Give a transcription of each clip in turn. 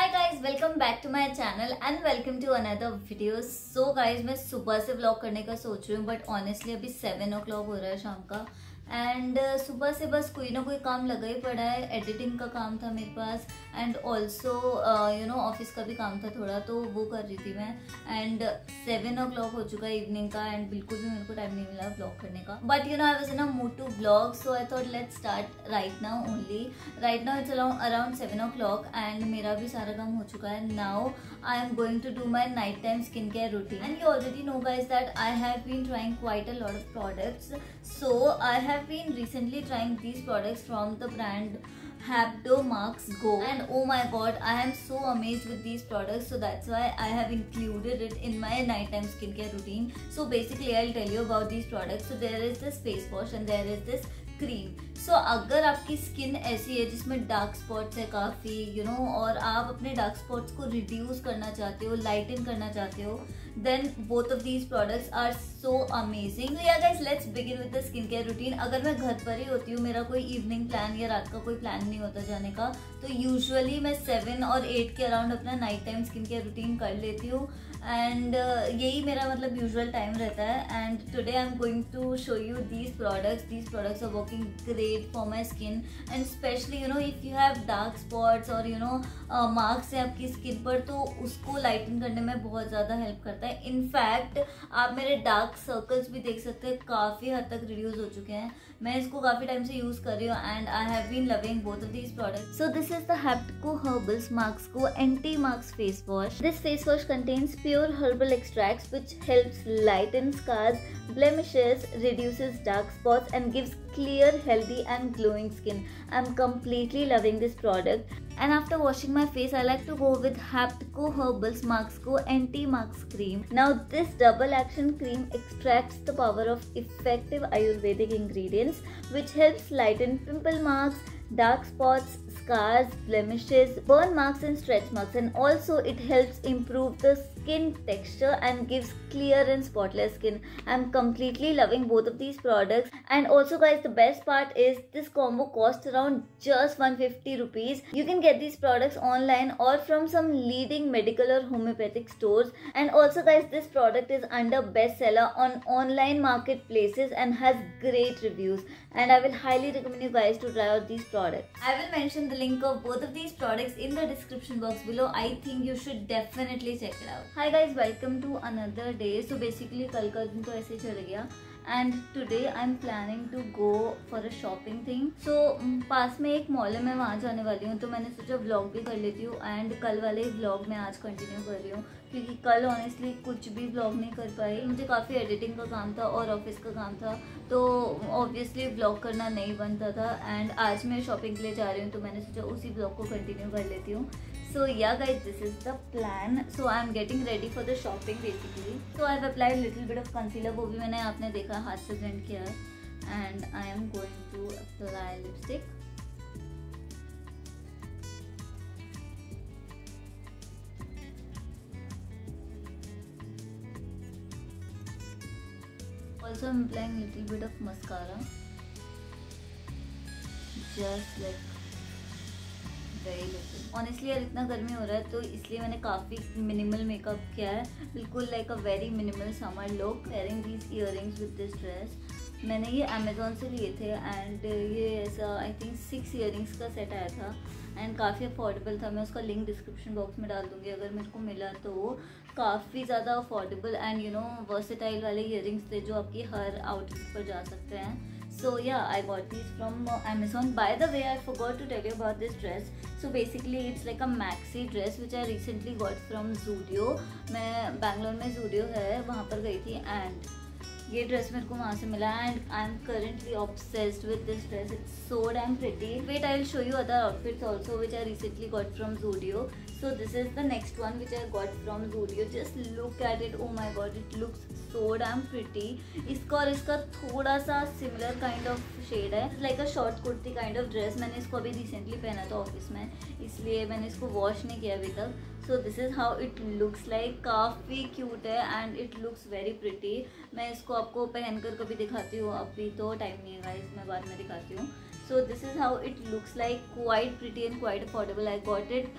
Hi guys welcome back to my channel and welcome to another video so guys मैं सुबह से blog करने का सोच रही हूँ बट ऑनेस्टली अभी सेवन ओ क्लॉक हो रहा है शाम का। एंड uh, सुबह से बस कोई ना कोई काम लगा ही पड़ा है। एडिटिंग का काम था मेरे पास। And also you know office का भी काम था थोड़ा तो वो कर रही थी मैं। एंड सेवन ओ क्लॉक हो चुका है इवनिंग का एंड बिल्कुल भी मेरे को टाइम नहीं मिला ब्लॉग करने का। But you know I was in a mood to blog so I thought let start right now only right now it's around seven o'clock and मेरा भी सारा काम हो चुका है। Now I am going to do my night time skin care routine and you already know guys that I have been trying quite a lot of products so I have been recently trying these products from the brand Habdo Marks Go and oh my god I am so amazed with these products so that's why I have included it in my nighttime skincare routine so basically I'll tell you about these products so there is this face wash and there is this cream so so, अगर आपकी skin ऐसी है जिसमें dark spots है काफ़ी you you no know, और आप अपने डार्क स्पॉट्स को रिड्यूस करना चाहते हो लाइटन करना चाहते हो then both of these products are so amazing yeah guys let's begin with the skin care routine अगर मैं घर पर ही होती हूँ मेरा कोई इवनिंग प्लान या रात का कोई प्लान नहीं होता जाने का तो यूजुअली मैं सेवन और एट के अराउंड अपना night time skin care routine कर लेती हूँ। एंड uh, यही मेरा मतलब यूजुअल टाइम रहता है। And today I am going to show you these products these products are working great for my skin and specially you know if you have dark spots और you know marks है आपकी skin पर तो उसको लाइटन करने में बहुत ज़्यादा हेल्प करता इनफैक्ट आप मेरे डार्क सर्कल्स भी देख सकते हैं। काफ़ी हद तक रिड्यूस हो चुके हैं। मैं इसको काफ़ी टाइम से यूज़ कर रही हूँ and I have been loving both of these product so this is the Hapdco Herbals marks को anti marks face wash this face wash contains pure herbal extracts which helps lighten scars blemishes, reduces dark spots and gives clear healthy and glowing skin. I'm completely loving this product. And after washing my face I like to go with Haptico Herbals Marksco Anti Marks Cream. Now this double action cream extracts the power of effective Ayurvedic ingredients which helps lighten pimple marks, dark spots, scars, blemishes, burn marks and stretch marks. And also it helps improve the skin texture and gives clear and spotless skin. I'm completely loving both of these products and also guys the best part is this combo costs around just 150 rupees. You can get these products online or from some leading medical or homeopathic stores and also guys this product is under bestseller on online marketplaces and has great reviews and I will highly recommend you guys to try out these products. I will mention the link of both of these products in the description box below. I think you should definitely check it out. Hi guys, welcome to another day so basically कल का दिन तो ऐसे चल गया। And today I am planning to go for a shopping thing so पास में एक mall है मैं वहाँ जाने वाली हूँ। तो मैंने सोचा व्लॉग भी कर लेती हूँ। एंड कल वाले व्लॉग मैं आज कंटिन्यू कर रही हूँ। क्योंकि कल ऑनेस्टली कुछ भी ब्लॉग नहीं कर पाई। मुझे काफ़ी एडिटिंग का काम था और ऑफ़िस का काम था। तो ऑब्वियसली ब्लॉग करना नहीं बनता था। एंड आज मैं शॉपिंग के लिए जा रही हूँ। तो मैंने सोचा उसी ब्लॉग को कंटिन्यू कर लेती हूँ। So yeah guys this is the plan so i'm getting ready for the shopping basically so i've applied little bit of concealer भी मैंने आपने देखा हाथ से ब्लेंड किया है and i am going to apply lipstick also I'm applying little bit of mascara just like honestly यार, इतना गर्मी हो रहा है तो इसलिए मैंने काफ़ी मिनिमल मेकअप किया है। बिल्कुल like a very minimal summer look wearing these ear with this dress मैंने ये अमेज़ोन से लिए थे एंड ये ऐसा आई थिंक सिक्स इयर का सेट आया था एंड काफ़ी अफोर्डेबल था। मैं उसका लिंक डिस्क्रिप्शन बॉक्स में डाल दूँगी, अगर मेरे को मिला तो। काफ़ी ज़्यादा affordable and you know versatile वाले इयर थे, जो आपकी हर आउटफिट पर जा सकते हैं। So yeah i bought these from uh, amazon by the way i forgot to tell you about this dress so basically it's like a maxi dress which i recently got from zudio मैं बैंगलोर में जूडियो है वहाँ पर गई थी and ये dress मेरे को वहाँ से मिला and I am currently obsessed with this dress it's so damn pretty wait I will show you other outfits also which I recently got from Zudio so this is the next one which I got from Zudio just look at it oh my god it looks so damn pretty इसका और इसका थोड़ा सा similar kind of shade है. Like a short kurti kind of dress मैंने इसको अभी recently पहना था ऑफ़िस में. इसलिए मैंने इसको वॉश नहीं किया अभी तक. So this is how it looks like काफ़ी क्यूट है and it looks very pretty मैं इसको आपको पहनकर कभी दिखाती हूँ, अभी तो टाइम नहीं है गाइस मैं बाद में दिखाती हूँ. So this is how it looks like quite pretty and quite affordable I got it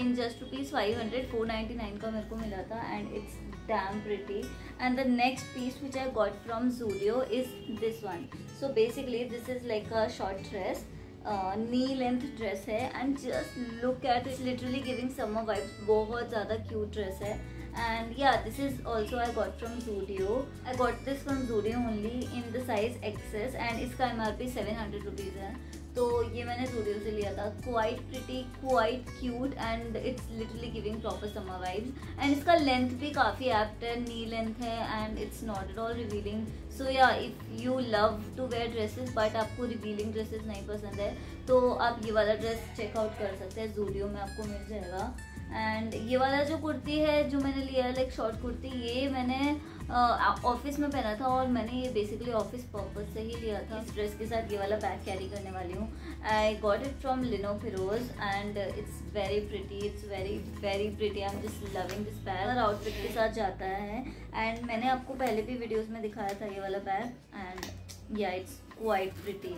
in just rupees five hundred four ninety nine का मेरे को मिला था and it's damn pretty and the next piece which I got from Zudio is this one so basically this is like a short dress knee length dress है and just look at it literally giving summer vibes बहुत ज़्यादा cute dress है. And yeah this is also I got from Zudio I got this from Zudio only in the size XS and इसका M R P seven hundred rupees है. तो ये मैंने जूडियो से लिया था. Quite pretty quite cute and it's literally giving proper summer vibes and इसका length भी काफ़ी एप्ट है नी लेंथ है and it's not at all revealing so yeah if you love to wear dresses but आपको revealing dresses नहीं पसंद है तो आप ये वाला ड्रेस चेकआउट कर सकते हैं. जूडियो में आपको मिल जाएगा. एंड ये वाला जो कुर्ती है, जो मैंने लिया लाइक शॉर्ट कुर्ती, ये मैंने ऑफ़िस में पहना था और मैंने ये बेसिकली ऑफ़िस पर्पज से ही लिया था। इस ड्रेस के साथ ये वाला बैग कैरी करने वाली हूँ। I got it from Lino Perros and it's very pretty it's very very pretty I am just loving this bag और आउटफिट के साथ जाता है। एंड मैंने आपको पहले भी वीडियोज़ में दिखाया था ये वाला bag and yeah it's quite pretty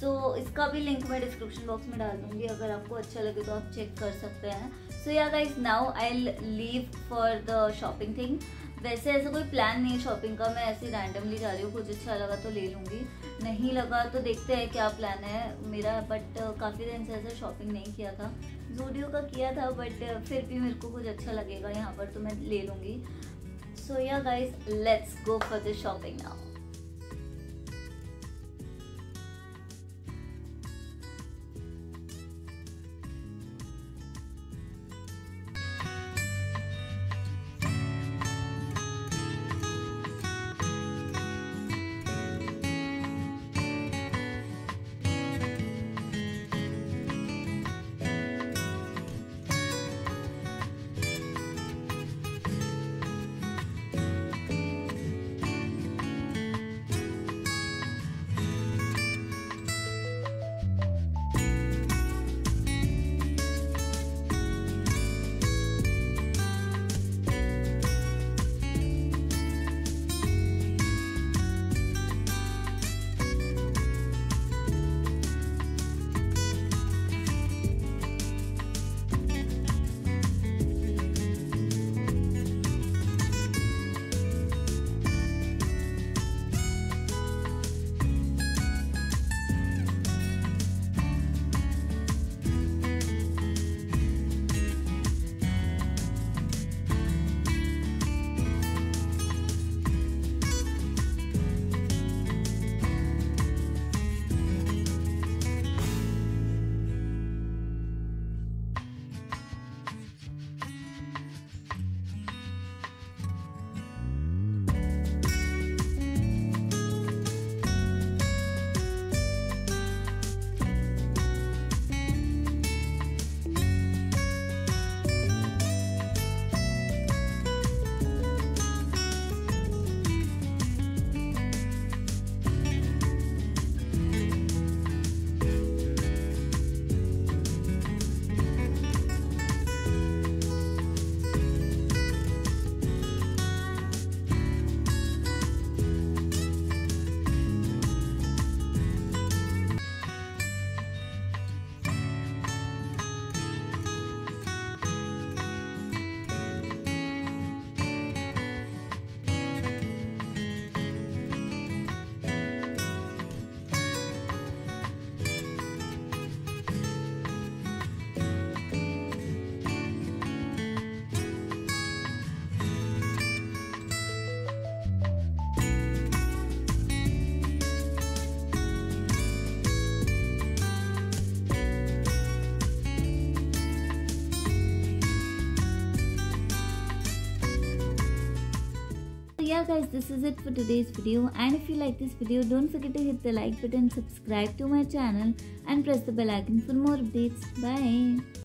so so, इसका भी लिंक मैं डिस्क्रिप्शन बॉक्स में डाल दूँगी अगर आपको अच्छा लगे तो आप चेक कर सकते हैं। So yeah guys now I leave for the shopping thing वैसे ऐसा कोई प्लान नहीं है शॉपिंग का मैं ऐसे रैंडमली जा रही हूँ कुछ अच्छा लगा तो ले लूँगी। नहीं लगा तो देखते हैं क्या प्लान है मेरा बट काफ़ी दिन से ऐसा शॉपिंग नहीं किया था। जूडियो का किया था बट फिर भी मेरे को कुछ अच्छा लगेगा यहाँ पर तो मैं ले लूँगी। So yeah guys let's go for the shopping now yeah guys this is it for today's video. And if you like this video don't forget to hit the like button subscribe to my channel and press the bell icon for more updates. Bye